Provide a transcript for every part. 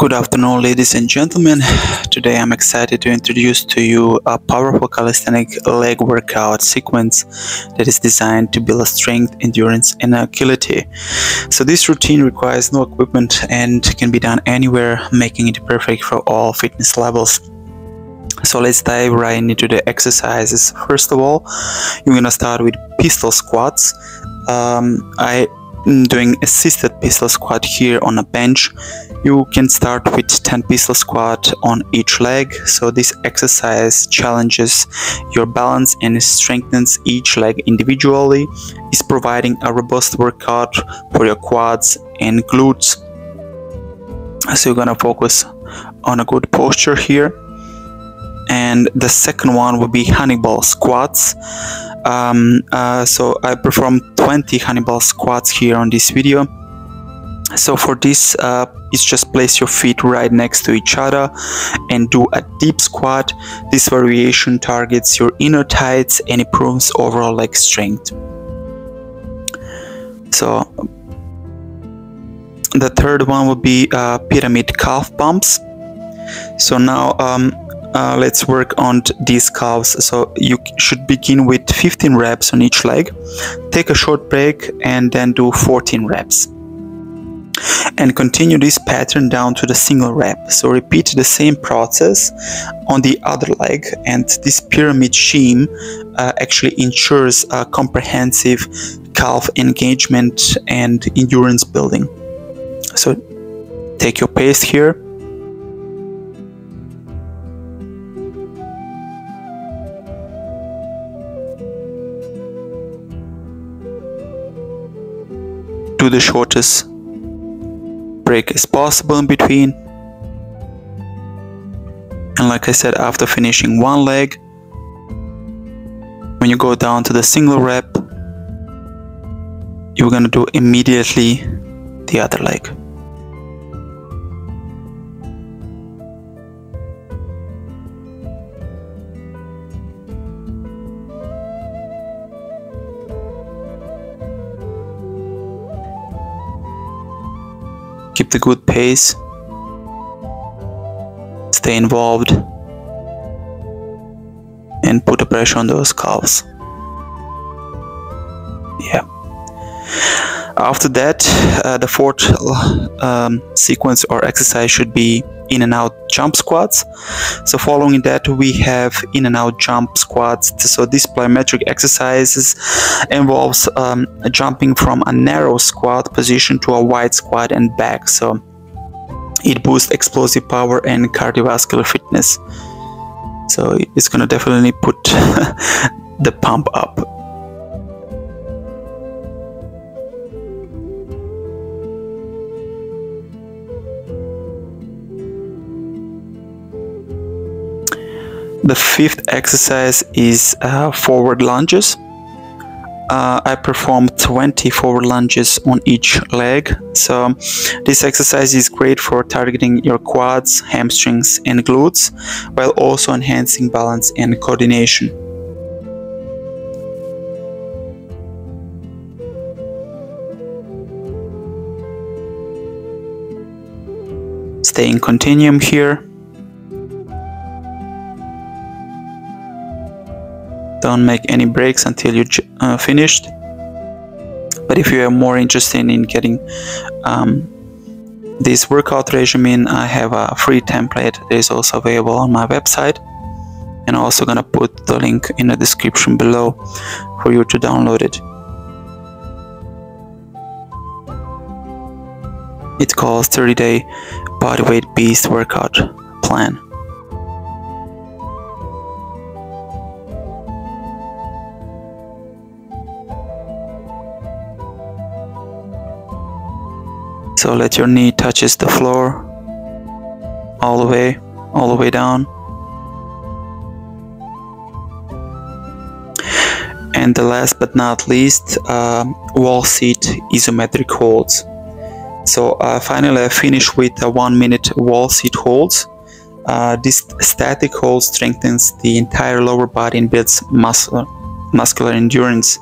Good afternoon, ladies and gentlemen. Today I'm excited to introduce to you a powerful calisthenic leg workout sequence that is designed to build strength, endurance, and agility. So, this routine requires no equipment and can be done anywhere, making it perfect for all fitness levels. So, let's dive right into the exercises. First of all, you're gonna start with pistol squats. Um, I am doing assisted pistol squat here on a bench you can start with 10 pistol squat on each leg. So this exercise challenges your balance and strengthens each leg individually. Is providing a robust workout for your quads and glutes. So you're gonna focus on a good posture here. And the second one will be Hannibal squats. Um, uh, so I performed 20 Hannibal squats here on this video so for this uh, it's just place your feet right next to each other and do a deep squat. This variation targets your inner thighs and improves overall leg strength. So the third one will be uh, pyramid calf pumps so now um, uh, let's work on these calves. So you should begin with 15 reps on each leg. Take a short break and then do 14 reps and continue this pattern down to the single rep. So repeat the same process on the other leg and this pyramid scheme uh, actually ensures a comprehensive calf engagement and endurance building. So take your pace here. Do the shortest break is possible in between. And like I said after finishing one leg when you go down to the single rep you're gonna do immediately the other leg keep the good pace, stay involved, and put the pressure on those calves. Yeah. After that, uh, the fourth um, sequence or exercise should be in and out jump squats. So following that, we have in and out jump squats. So this plyometric exercises involves um, jumping from a narrow squat position to a wide squat and back. So it boosts explosive power and cardiovascular fitness. So it's gonna definitely put the pump up. The fifth exercise is uh, forward lunges. Uh, I perform 20 forward lunges on each leg. So this exercise is great for targeting your quads, hamstrings and glutes while also enhancing balance and coordination. Stay in continuum here. Don't make any breaks until you uh, finished. But if you are more interested in getting um, this workout regimen I have a free template that is also available on my website. And I'm also gonna put the link in the description below for you to download it. It calls 30 day bodyweight beast workout plan so let your knee touches the floor. All the way all the way down. And the last but not least uh, wall sit isometric holds. So uh, finally I finish with a one minute wall sit holds. Uh, this static hold strengthens the entire lower body and builds muscle muscular endurance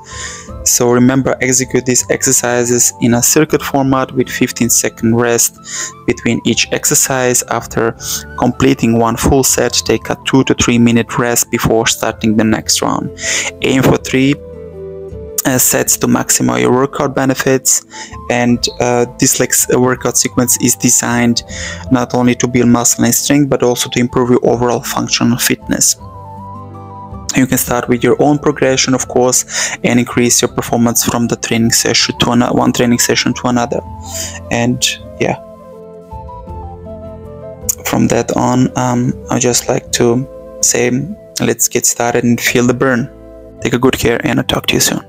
so remember execute these exercises in a circuit format with 15 second rest between each exercise. After completing one full set take a 2 to 3 minute rest before starting the next round. Aim for 3 uh, sets to maximize your workout benefits. And uh, this workout sequence is designed not only to build muscle and strength but also to improve your overall functional fitness you can start with your own progression of course and increase your performance from the training session to another one training session to another. And yeah. From that on um, i just like to say let's get started and feel the burn. Take a good care and i'll talk to you soon